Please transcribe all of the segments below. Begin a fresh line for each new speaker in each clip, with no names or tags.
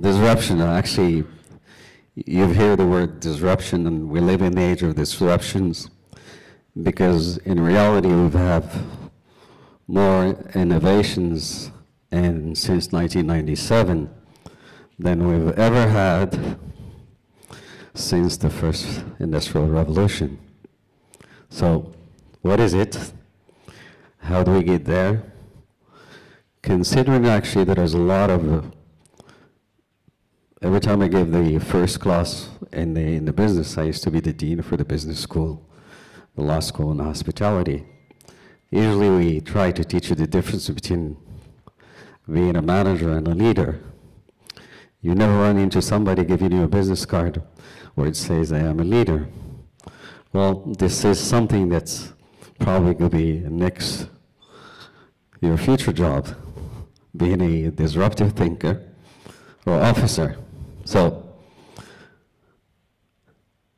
disruption, actually, you hear the word disruption, and we live in the age of disruptions because in reality we have had more innovations and since 1997 than we've ever had since the first industrial revolution. So, what is it? How do we get there? Considering actually that there's a lot of, every time I give the first class in the, in the business, I used to be the dean for the business school, the law school and hospitality. Usually we try to teach you the difference between being a manager and a leader. You never run into somebody giving you a business card where it says, I am a leader. Well, this is something that's probably going to be next your future job, being a disruptive thinker or officer. So,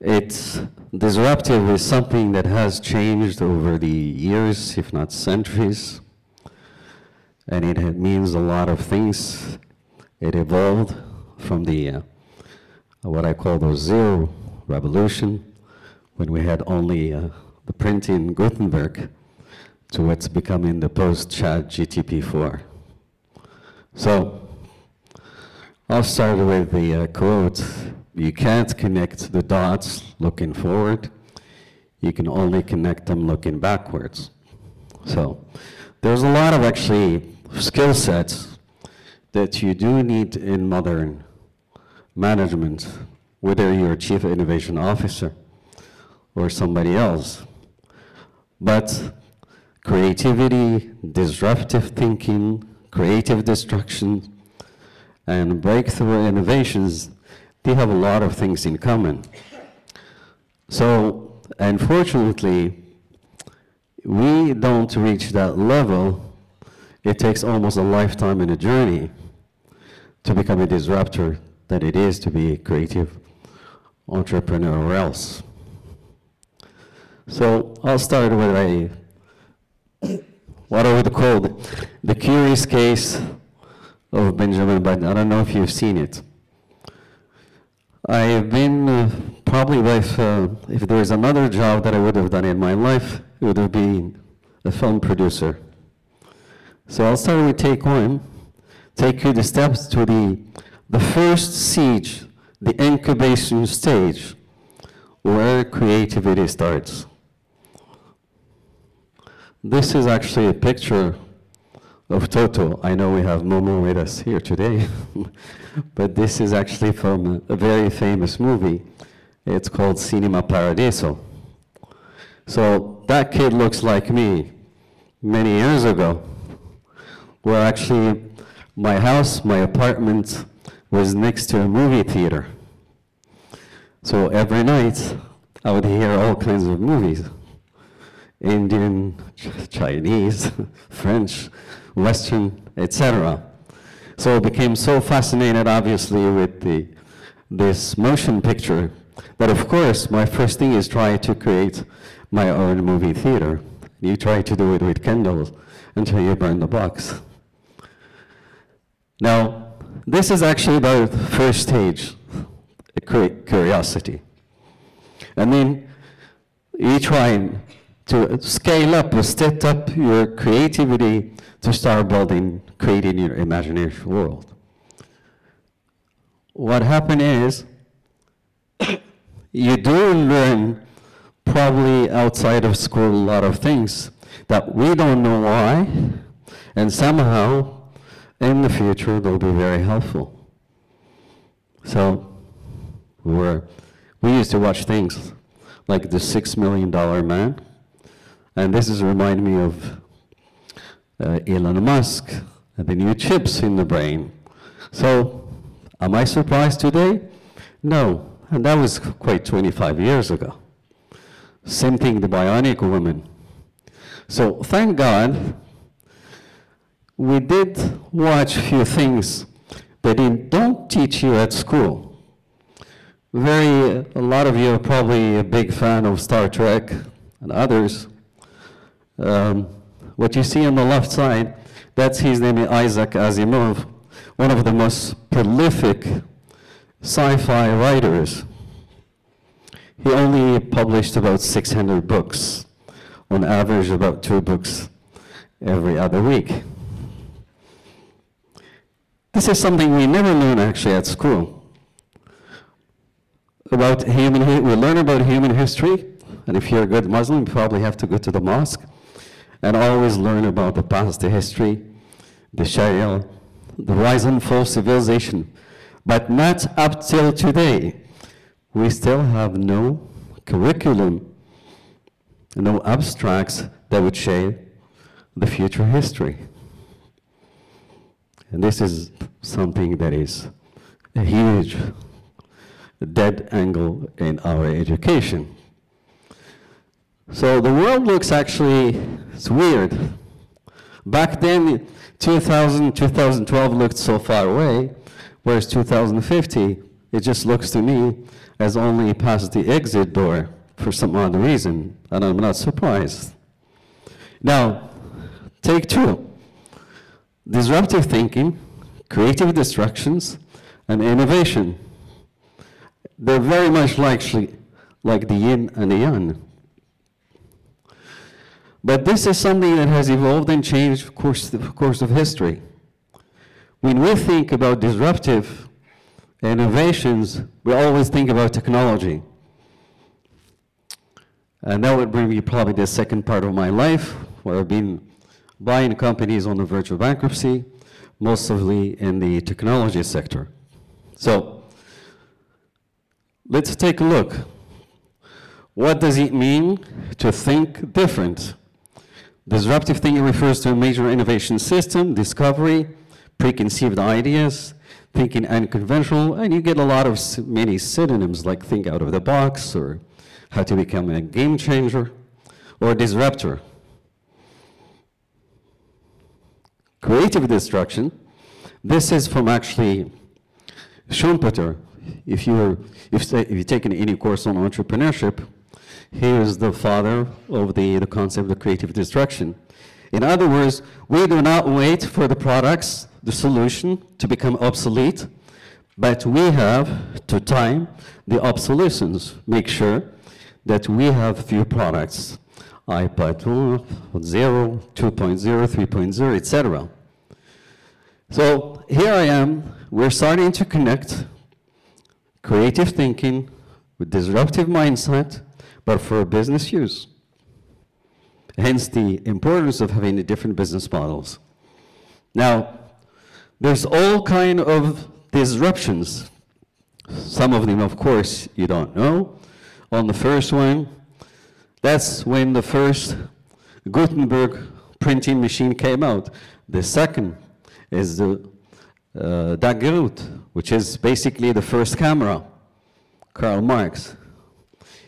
it's disruptive is something that has changed over the years, if not centuries, and it means a lot of things. It evolved from the uh, what I call the zero revolution, when we had only uh, the printing Gutenberg, to what's becoming the post-chat GTP4. So I'll start with the uh, quote, you can't connect the dots looking forward, you can only connect them looking backwards. So there's a lot of actually skill sets that you do need in modern management, whether you're a chief innovation officer or somebody else. But creativity, disruptive thinking, creative destruction, and breakthrough innovations, they have a lot of things in common. So, unfortunately, we don't reach that level. It takes almost a lifetime and a journey to become a disruptor that it is to be a creative entrepreneur or else. So I'll start with a what I would call the, the curious case of Benjamin Button. I don't know if you've seen it. I have been uh, probably if, uh, if there was another job that I would have done in my life, it would have been a film producer. So I'll start with take one, take you the steps to the the first siege, the incubation stage, where creativity starts. This is actually a picture of Toto. I know we have Momo with us here today, but this is actually from a very famous movie. It's called Cinema Paradiso. So that kid looks like me many years ago, where actually my house, my apartment, was next to a movie theater. So every night, I would hear all kinds of movies Indian, Chinese, French, Western, etc. So I became so fascinated, obviously, with the, this motion picture that, of course, my first thing is try to create my own movie theater. You try to do it with candles until you burn the box. Now, this is actually the first stage, curiosity. And then you try to scale up or step up your creativity to start building, creating your imagination world. What happened is you do learn probably outside of school a lot of things that we don't know why, and somehow in the future they'll be very helpful. So we were, we used to watch things like the Six Million Dollar Man, and this is remind me of uh, Elon Musk and the new chips in the brain. So, am I surprised today? No, and that was quite 25 years ago. Same thing, the bionic woman. So, thank God we did watch a few things that they don't teach you at school. Very, a lot of you are probably a big fan of Star Trek and others. Um, what you see on the left side, that's his name, Isaac Asimov. one of the most prolific sci-fi writers. He only published about 600 books, on average about two books every other week. This is something we never learn actually at school. About human, we learn about human history, and if you're a good Muslim, you probably have to go to the mosque and always learn about the past, the history, the Sharia, the rise and fall of civilization. But not up till today. We still have no curriculum, no abstracts that would shape the future history. And this is something that is a huge dead angle in our education. So the world looks actually, it's weird. Back then, 2000, 2012 looked so far away, whereas 2050, it just looks to me as only past the exit door for some odd reason, and I'm not surprised. Now, take two. Disruptive thinking, creative destructions, and innovation. They're very much like the yin and the yang. But this is something that has evolved and changed course, the course of history. When we think about disruptive innovations, we always think about technology. And that would bring me probably the second part of my life, where I've been buying companies on the verge of bankruptcy, mostly in the technology sector. So, let's take a look. What does it mean to think different? Disruptive thinking refers to a major innovation system, discovery, preconceived ideas, thinking unconventional, and you get a lot of many synonyms like think out of the box or how to become a game changer or disruptor. Creative destruction, this is from actually Schumpeter. If, you're, if, if you've taken any course on entrepreneurship, he is the father of the, the concept of creative destruction. In other words, we do not wait for the products, the solution, to become obsolete, but we have to time the obsolescence, make sure that we have few products, iPad 2, 0, 2.0, 3.0, etc. So here I am, we're starting to connect creative thinking with disruptive mindset but for business use. Hence the importance of having the different business models. Now, there's all kind of disruptions. Some of them, of course, you don't know. On the first one, that's when the first Gutenberg printing machine came out. The second is the uh, which is basically the first camera, Karl Marx.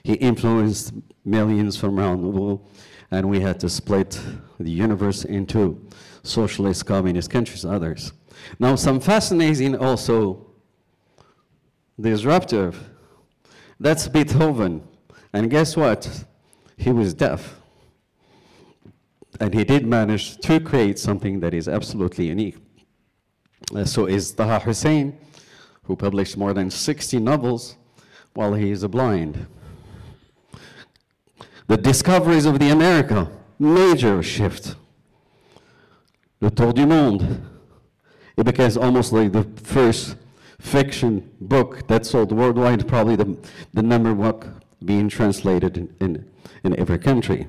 He influenced millions from around the world, and we had to split the universe into socialist, communist countries, others. Now, some fascinating also disruptive. That's Beethoven. And guess what? He was deaf. And he did manage to create something that is absolutely unique. Uh, so is Taha Hussein, who published more than 60 novels while he is a blind. The discoveries of the America, major shift. Le Tour du Monde. It became almost like the first fiction book that sold worldwide, probably the, the number one being translated in, in, in every country.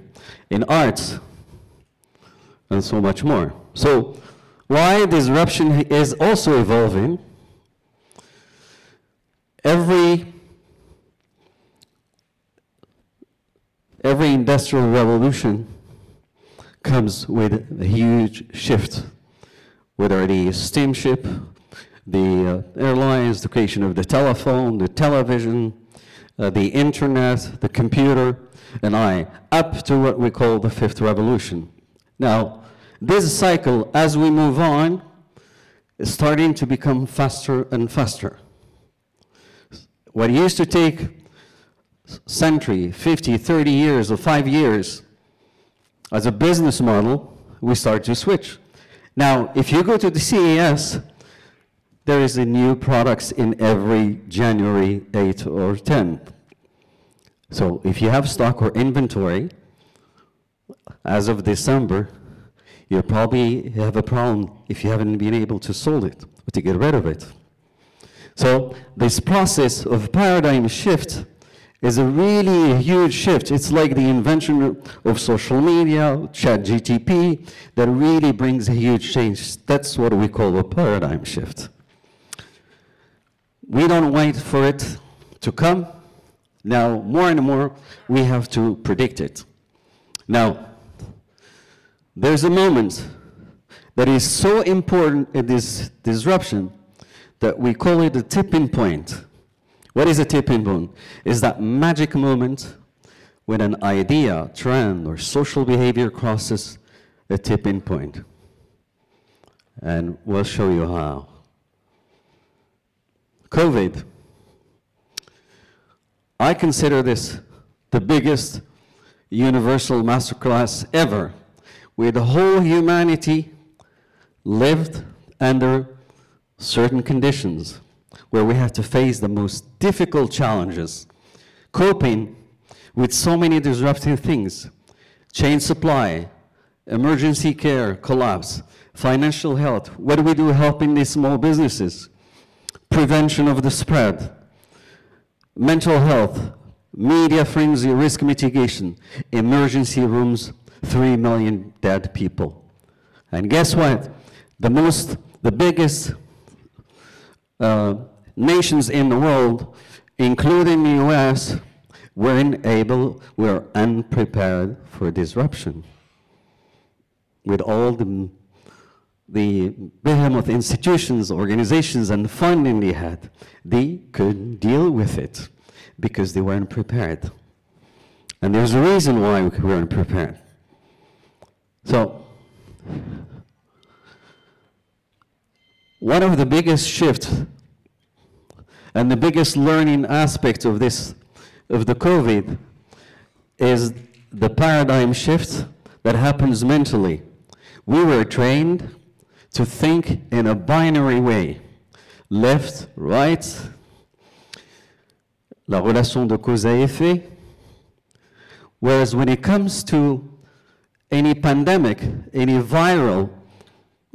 In arts, and so much more. So why disruption is also evolving, every Every industrial revolution comes with a huge shift, whether it is steamship, the uh, airlines, the creation of the telephone, the television, uh, the internet, the computer, and I, up to what we call the fifth revolution. Now, this cycle, as we move on, is starting to become faster and faster. What used to take century, 50, 30 years, or five years, as a business model, we start to switch. Now, if you go to the CES, there is a new products in every January 8 or 10. So if you have stock or inventory, as of December, you probably have a problem if you haven't been able to sold it or to get rid of it. So this process of paradigm shift is a really huge shift. It's like the invention of social media, chat GTP, that really brings a huge change. That's what we call a paradigm shift. We don't wait for it to come. Now, more and more, we have to predict it. Now, there's a moment that is so important in this disruption that we call it a tipping point. What is a tipping point? Is that magic moment when an idea, trend, or social behavior crosses a tipping point. And we'll show you how. COVID. I consider this the biggest universal masterclass ever, where the whole humanity lived under certain conditions where we have to face the most difficult challenges, coping with so many disruptive things, chain supply, emergency care collapse, financial health, what do we do helping these small businesses, prevention of the spread, mental health, media frenzy, risk mitigation, emergency rooms, 3 million dead people. And guess what? The most, the biggest uh, nations in the world, including the US, weren't able, were unprepared for disruption. With all the, the behemoth institutions, organizations, and funding they had, they couldn't deal with it because they weren't prepared. And there's a reason why we weren't prepared. So, one of the biggest shifts and the biggest learning aspect of this, of the COVID, is the paradigm shift that happens mentally. We were trained to think in a binary way. Left, right, la relation de cause à effet. Whereas when it comes to any pandemic, any viral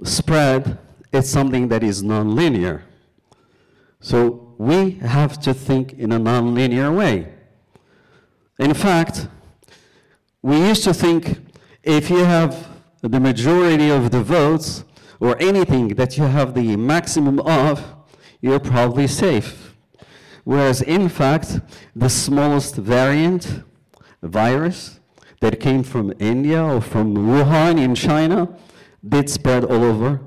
spread, it's something that is nonlinear. So we have to think in a nonlinear way. In fact, we used to think if you have the majority of the votes or anything that you have the maximum of, you're probably safe. Whereas in fact, the smallest variant virus that came from India or from Wuhan in China did spread all over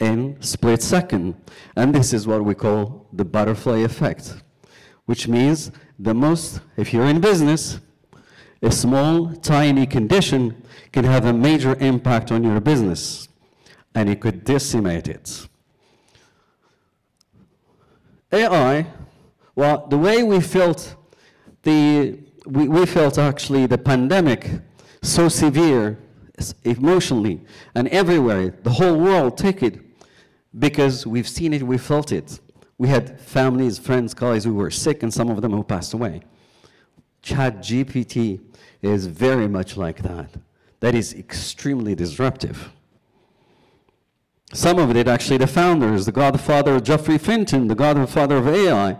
in split second. And this is what we call the butterfly effect, which means the most, if you're in business, a small, tiny condition can have a major impact on your business, and it could decimate it. AI, well, the way we felt the, we, we felt actually the pandemic so severe emotionally and everywhere, the whole world took it because we've seen it, we felt it. We had families, friends, colleagues who were sick, and some of them who passed away. Chat GPT is very much like that. That is extremely disruptive. Some of it, actually, the founders, the godfather of Geoffrey Hinton, the godfather of AI,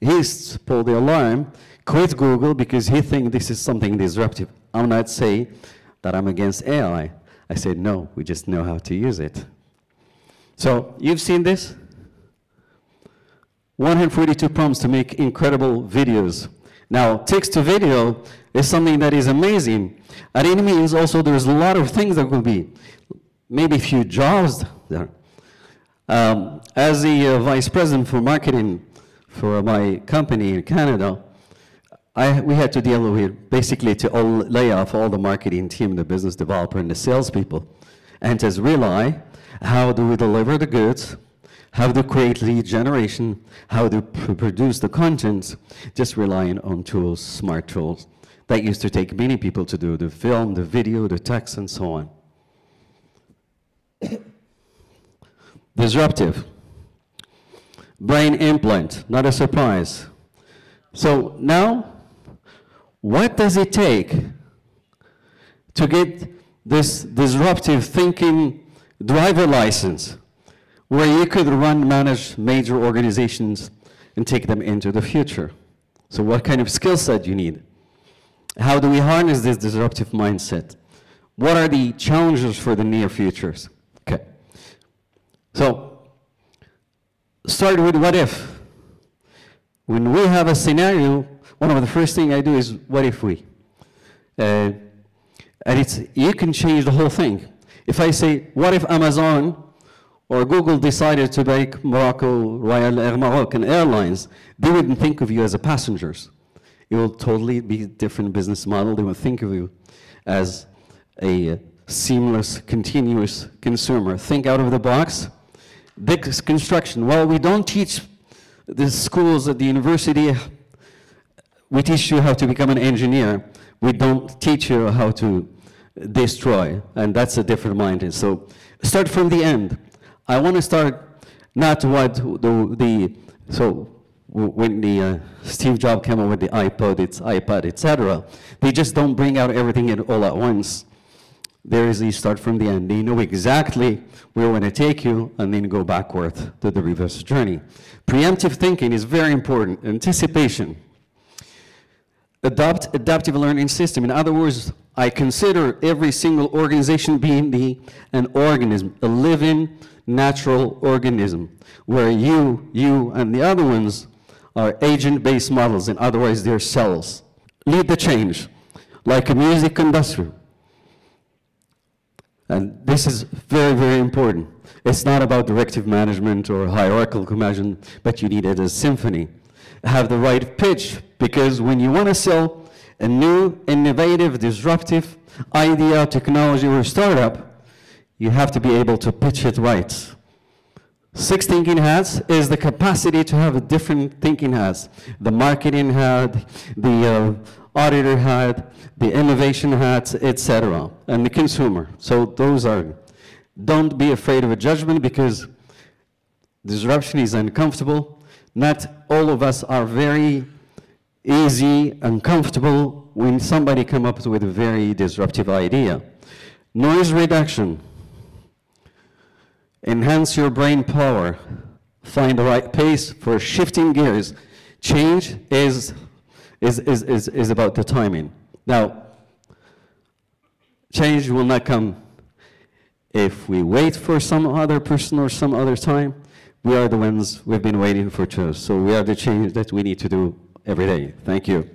he's pulled the alarm, quit Google because he thinks this is something disruptive. I'm not saying that I'm against AI. I said, no, we just know how to use it. So you've seen this? 142 prompts to make incredible videos. Now, text to video is something that is amazing. And it means also there's a lot of things that could be. Maybe a few jobs there. Um, as the uh, vice president for marketing for my company in Canada, I, we had to deal with basically to all, lay off all the marketing team, the business developer, and the salespeople, and as just rely how do we deliver the goods, how to create lead generation, how to produce the content, just relying on tools, smart tools. That used to take many people to do the film, the video, the text, and so on. Disruptive. brain implant, not a surprise. So now, what does it take to get this disruptive thinking driver license where you could run, manage major organizations and take them into the future? So what kind of skill set you need? How do we harness this disruptive mindset? What are the challenges for the near futures? Okay. So, start with what if. When we have a scenario, one of the first things I do is what if we? Uh, and it's, you can change the whole thing. If I say, what if Amazon or Google decided to make Morocco Royal Air Moroccan Airlines, they wouldn't think of you as a passengers. It will totally be a different business model. They will think of you as a uh, seamless, continuous consumer. Think out of the box. Big construction. Well, we don't teach the schools at the university. We teach you how to become an engineer. We don't teach you how to destroy, and that's a different mindset. So start from the end. I want to start not what the, the so when the uh, Steve Jobs came up with the iPod, it's iPad, etc. They just don't bring out everything in all at once. There is a start from the end. They know exactly where want to take you and then go backward to the reverse journey. Preemptive thinking is very important. Anticipation. Adopt adaptive learning system. In other words, I consider every single organization being the, an organism, a living, natural organism, where you, you, and the other ones are agent-based models. In other words, they're cells. Lead the change, like a music industry. And this is very, very important. It's not about directive management or hierarchical management, but you need it as symphony. Have the right pitch, because when you want to sell a new, innovative, disruptive idea, technology, or startup, you have to be able to pitch it right. Six thinking hats is the capacity to have a different thinking hats. The marketing hat, the uh, auditor hat, the innovation hat, etc., and the consumer. So those are, don't be afraid of a judgment because disruption is uncomfortable. Not all of us are very easy and comfortable when somebody comes up with a very disruptive idea. Noise reduction. Enhance your brain power. Find the right pace for shifting gears. Change is, is, is, is, is about the timing. Now, change will not come if we wait for some other person or some other time. We are the ones we've been waiting for too. So we are the change that we need to do every day. Thank you.